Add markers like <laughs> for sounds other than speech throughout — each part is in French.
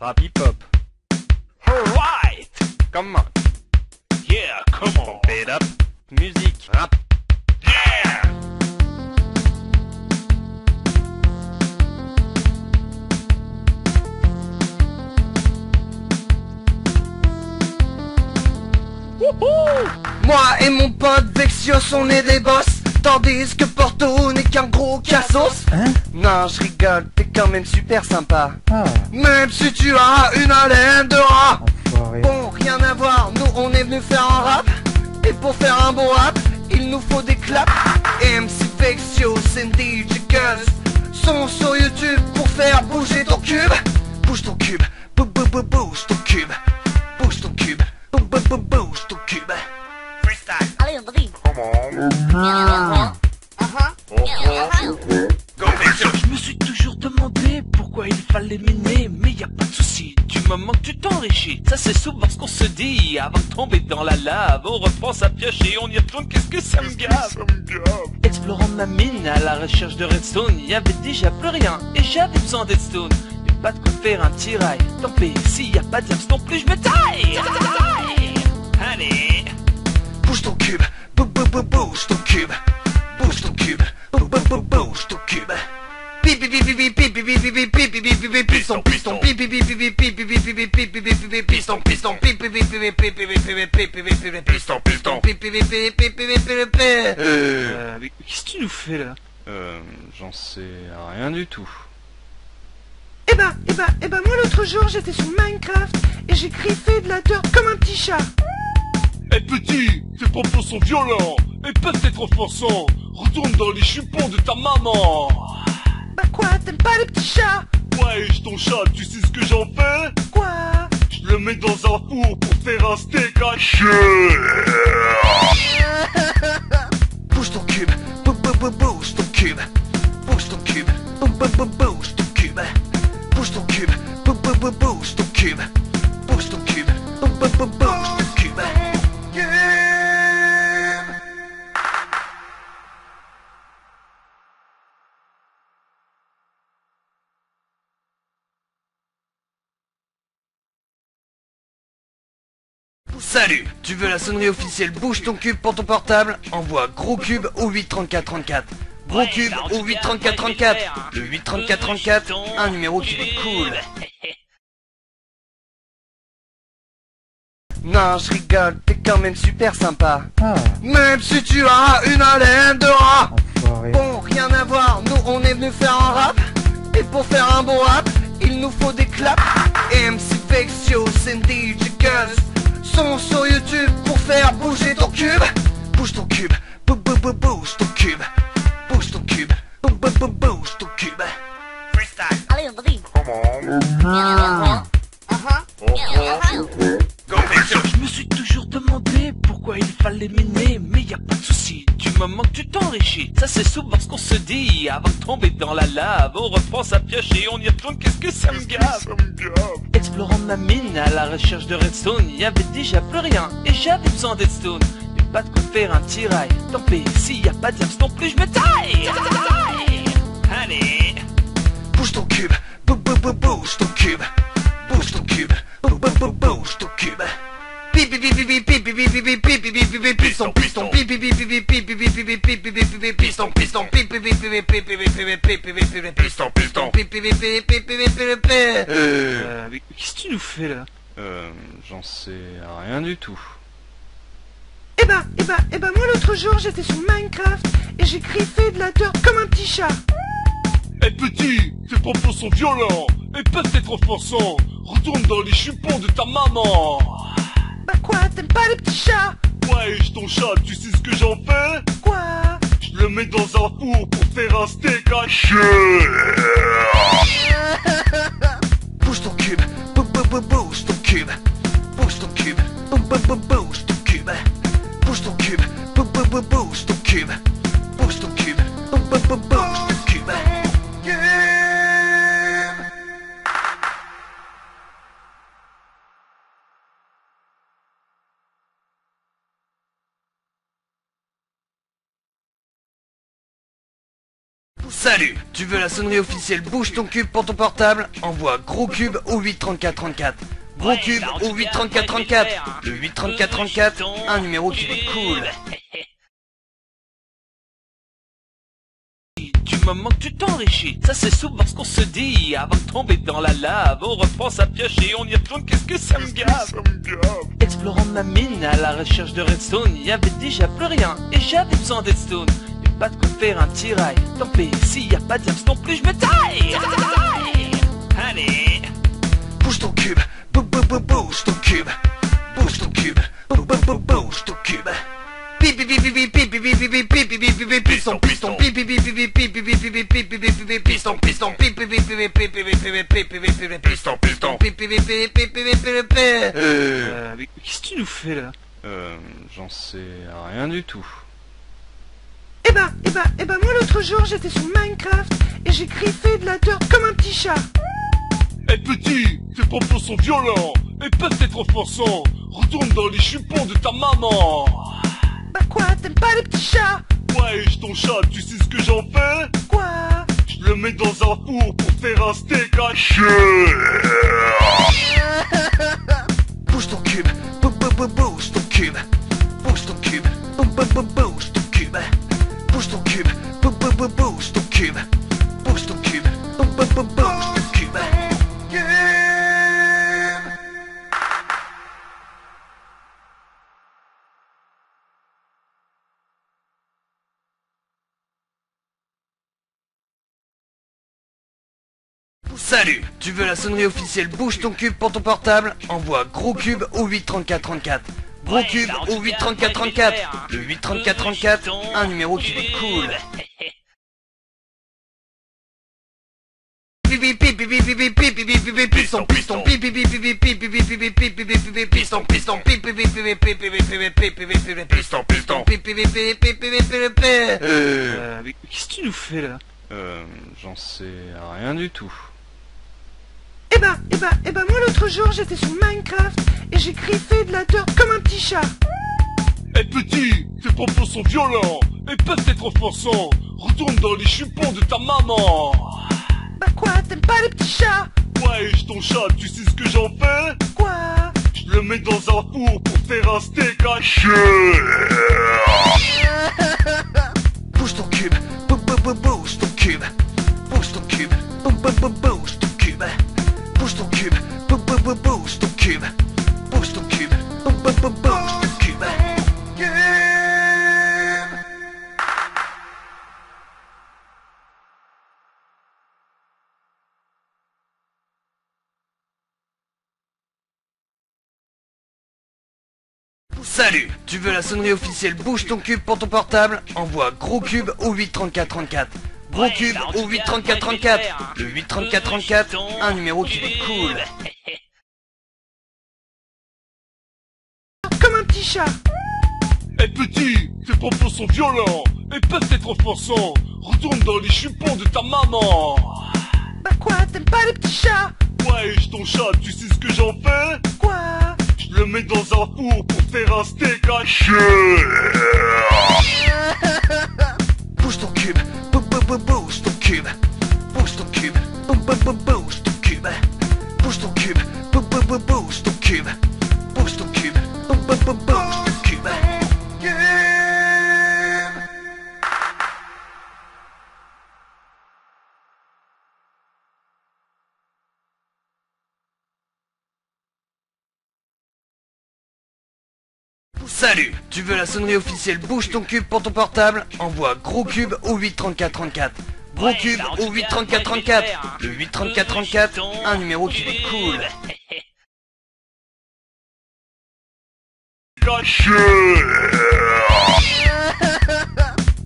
Rap, rap hip hop. Alright. Come on. Yeah, come on. Pump it up. Musique, rap. Yeah. Moi et mon pote Vexios on est des boss Tandis que Porto n'est qu'un gros cassos Hein? Non je rigole, t'es quand même super sympa. Ah, Même si tu as une haleine de rat enfoiré. Bon, rien à voir, nous on est venu faire un rap. Et pour faire un bon rap, il nous faut des claps. MC Vexio, Cindy, Gus Sont sur YouTube pour faire bouger ton cube. Bouge ton cube, bou bou bou bouge ton cube ça c'est souvent ce qu'on se dit. Avant de tomber dans la lave, on reprend sa pioche et on y retourne. Qu'est-ce que ça me gave. Explorant ma mine à la recherche de redstone, y avait déjà plus rien et j'avais besoin d'Edstone. Y'a pas de quoi faire un tirail. Tant pis, s'il y a pas de diams non plus, je me taille. Allez. Bouge ton cube, bou bou bou bouge ton cube Bouge ton cube, bou bou bou bouge ton cube piston qu'est-ce que tu nous fais là Euh, j'en sais rien du tout. Eh ben, eh ben, eh ben moi l'autre jour j'étais sur Minecraft et j'ai griffé de la dirt comme un petit chat. Eh petit, tes propos sont violents et tes 30%. Retourne dans les chupons de ta maman. Bah quoi, t'aimes pas les petits chats Ouais, je ton chat, tu sais ce que j'en fais Quoi Je le mets dans un four pour faire un steak haché. Bouge ton cube, bou bou bou bouge ton cube. Bouge ton cube, bou bou bou bouge ton cube. Bouge ton cube, bou bou bouge ton cube Salut. Tu veux la sonnerie officielle Bouge ton cube pour ton portable Envoie gros cube au 83434 Gros Ouais, cube bah, au se dit 83434 hein. Le 83434 Un numéro qui est cool. Non je rigole, t'es quand même super sympa. Ah, Même si tu as une haleine de rat enfoiré. Bon, rien à voir, nous on est venu faire un rap. Et pour faire un bon rap, il nous faut des claps. MC Vexio, Cindy, Gus Sur YouTube pour faire bouger ton cube. Bouge ton cube, bou bou bou bouge ton cube. Bouge ton cube, bou bou bou bouge ton cube. Freestyle. Allez, vas-y. Go Vexio. Je me suis toujours demandé pourquoi il fallait m'aimer, mais y a pas de souci. Moment que tu t'enrichis, ça c'est souvent ce qu'on se dit. Avant de tomber dans la lave, on reprend sa pioche et on y retourne. Qu'est-ce que ça me gave? Explorant ma mine à la recherche de redstone, y avait déjà plus rien et j'avais besoin d'Edstone. Y'a pas de quoi faire un tirail. Tant pis, s'il y a pas de non plus, je me taille. Allez. Bouge ton cube, bou bou bou bouge ton cube Bouge ton cube, bou bou bou bouge ton cube piston mais qu'est-ce que tu nous fais là Euh, j'en sais rien du tout. Eh bah, eh bah, eh bah moi l'autre jour j'étais sur Minecraft et j'ai griffé de la terre comme un petit chat. Eh petit, tes propos sont violents et pas être offensants. Retourne dans les chupons de ta maman. Bah quoi, t'aimes pas les petits chats Ouais, je ton chat, tu sais ce que j'en fais Quoi Je le mets dans un four pour faire un steak haché. <laughs> Salut. Tu veux la sonnerie officielle Bouge ton cube pour ton portable Envoie gros cube au 83434. Gros cube bah, au tu 83434. viens, Le 83434, un numéro qui est cool. Du moment que tu t'enrichis, ça c'est souvent ce qu'on se dit. Avant de tomber dans la lave, on reprend sa pioche et on y retourne, qu'est-ce que ça me gave Explorant ma mine à la recherche de redstone, il y avait déjà plus rien. Et j'avais besoin d'Edstone Mais pas de quoi faire un tirail. Tant pis, s'il y a pas de non plus, je me taille. Allez, bouge ton cube, bou bou bou bouge ton cube, bouge ton cube, bou bou bou bouge ton cube. Piston, piston, piston, piston, piston, Qu'est-ce que tu nous fais là Euh, j'en sais rien du tout. Eh ben, eh ben, eh ben moi l'autre jour j'étais sur Minecraft et j'ai griffé de la dirt comme un petit chat. Eh petit, tes propos sont violents et peuvent être offensants. Retourne dans les chupons de ta maman. Bah quoi, t'aimes pas les petits chats? Ouais, ton chat, tu sais ce que j'en fais? Quoi? Je le mets dans un four pour faire un steak haché. Bouge ton cube, bou bou bou bouge ton cube, bouge ton cube, bou bou bou bouge ton cube, cube, bouge ton cube, bou bou bou bouge ton cube. Salut Tu veux la sonnerie officielle Bouge ton cube pour ton portable Envoie gros cube au 83434. Gros cube bah, au tu viens, 83434. Le ouais, 83434, un numéro qui est cool. <laughs> Euh, qu'est-ce que tu nous fais là Euh, j'en sais rien du tout. Eh ben, eh ben, eh ben moi l'autre jour j'étais sur Minecraft et j'ai griffé de la dirt comme un petit chat. Eh petit, tes propos sont violents et peuvent être offensants. Retourne dans les chupons de ta maman. Bah quoi, t'aimes pas les petits chats? Ouais, ton chat, tu sais ce que j'en fais? Quoi? Je le mets dans un four pour faire un steak haché. Bouge ton cube, bou bou bou bouge ton cube, bouge ton cube, bou bou bou bouge ton cube, bouge ton cube, bou bou bou bouge ton cube, Salut Tu veux la sonnerie officielle Bouge ton cube pour ton portable Envoie gros cube au 83434. Gros Ouais, cube bah, au tu viens, 83434. Le ouais, 83434, un numéro qui est cool. Comme un petit chat. Eh petit, tes propos sont violents et peuvent être offensants. Retourne dans les chupons de ta maman. Bah quoi, t'aimes pas les petits chats? Ouais, ton chat, tu sais ce que j'en fais? Quoi? Je le mets dans un four pour faire un steak haché. Bouge ton cube, bou bou bou bouge ton cube, bouge ton cube, bou bou bou bouge ton cube, bouge ton cube, bou bou bou bouge ton cube, bouge ton cube, bou bou bou bouge ton cube. Salut. Tu veux la sonnerie officielle Bouge ton cube pour ton portable Envoie gros cube au 83434. Gros cube bah, au viens, 83434. Le 83434, un numéro qui est cool. <laughs>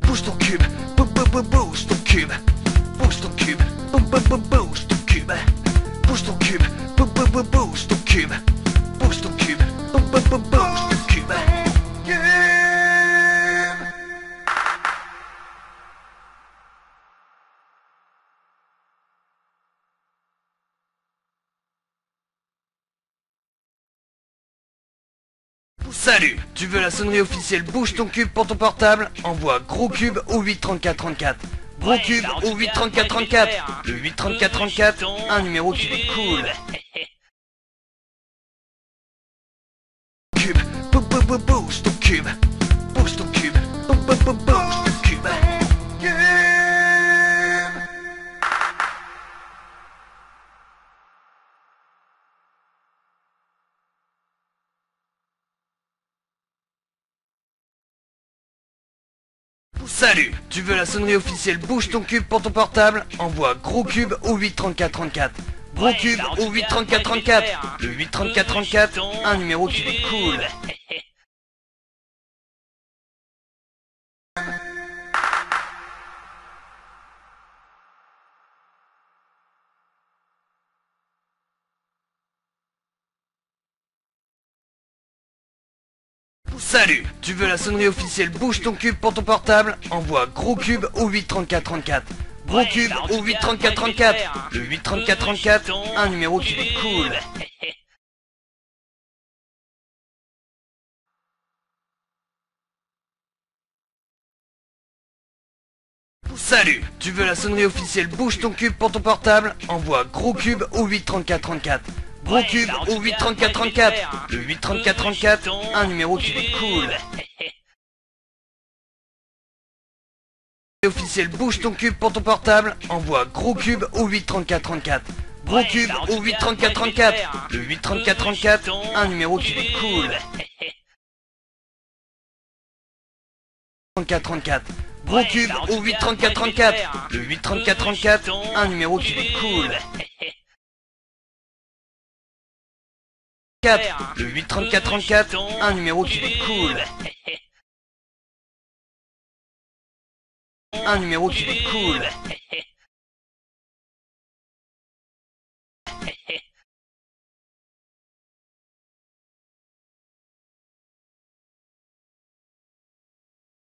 Bouge ton cube, bou bou bou bouge ton cube, bouge ton cube, bou bou bou bouge ton cube, bouge ton cube, bou bou bou bouge ton cube, bouge ton cube, bou bou bou bouge ton cube. Salut Tu veux la sonnerie officielle Bouge ton cube pour ton portable Envoie gros cube au 83434. Gros cube au 8 34 34. Le 8 34 34, un numéro qui est cool. <laughs> Cube, bou bou bou bouge ton cube. Bouge ton cube. Bou bou bou bouge ton cube. Salut Tu veux la sonnerie officielle Bouge ton cube pour ton portable Envoie gros cube au 8 34 34. Gros cube au 8 34 34. Le 8 34 34, un numéro qui est cool. Salut Tu veux la sonnerie officielle Bouge ton cube pour ton portable Envoie gros cube au 8 34 34. Gros cube au 8 34 34. Le 8 34 34, un numéro qui est cool. Salut Tu veux la sonnerie officielle Bouge ton cube pour ton portable Envoie gros cube au 8 34 34. Gros cube au 8 34 34. Le 8 34 34, un numéro qui est cool. officiel Bouge ton cube pour ton portable Envoie gros cube au 8 34 34. Gros cube au 8 34 34. Le 8 34 34, un numéro qui est cool. 34 34. Gros cube au 8 34 34. Le 8 34 34, un numéro qui est cool. 4. Le 8 34 34, un numéro qui cool. Un numéro qui cool.